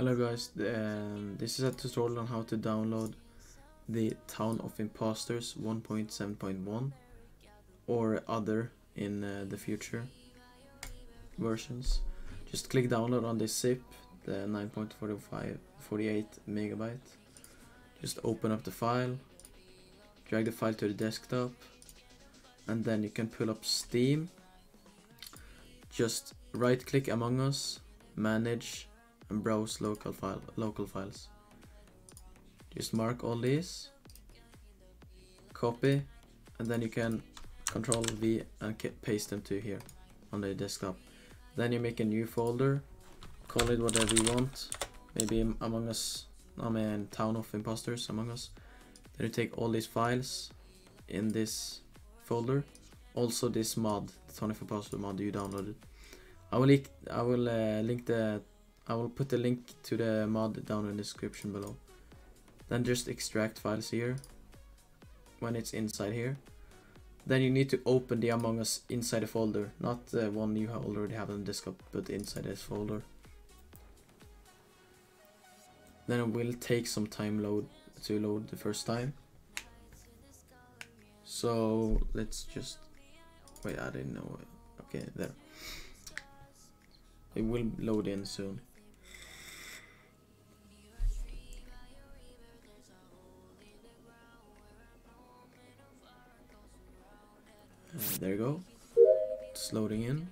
Hello guys, um, this is a tutorial on how to download the Town of Impostors 1.7.1 or other in uh, the future versions. Just click download on this zip, the 9.45 48 megabyte. Just open up the file, drag the file to the desktop, and then you can pull up Steam. Just right click Among Us, manage and browse local file local files. Just mark all these, copy, and then you can control V and paste them to here on the desktop. Then you make a new folder, call it whatever you want, maybe Among Us, I mean Town of Impostors Among Us. Then you take all these files in this folder, also this mod, the Town of Impostors mod you downloaded. I will, I will uh, link the I will put the link to the mod down in the description below. Then just extract files here when it's inside here. Then you need to open the Among Us inside a folder, not the one you already have on the desktop, but inside this folder. Then it will take some time load to load the first time. So let's just wait. I didn't know. Okay, there. It will load in soon. There you go. It's loading in.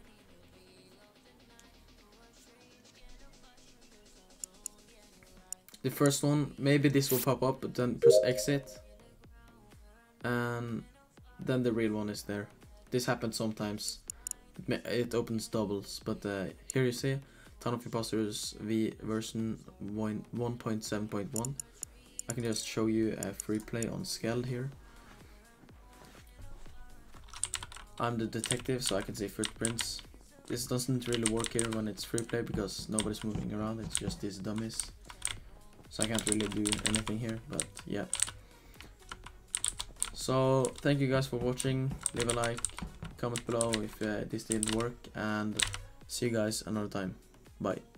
The first one, maybe this will pop up, but then press exit. And then the real one is there. This happens sometimes. It, opens doubles, but uh, here you see Town of Impostors V version 1.7.1. I can just show you a free play on Skeld here. I'm the detective, so I can see footprints. This doesn't really work here when it's free play because nobody's moving around, it's just these dummies. So I can't really do anything here, but yeah. So, thank you guys for watching, leave a like, comment below if uh, this didn't work, and see you guys another time. Bye.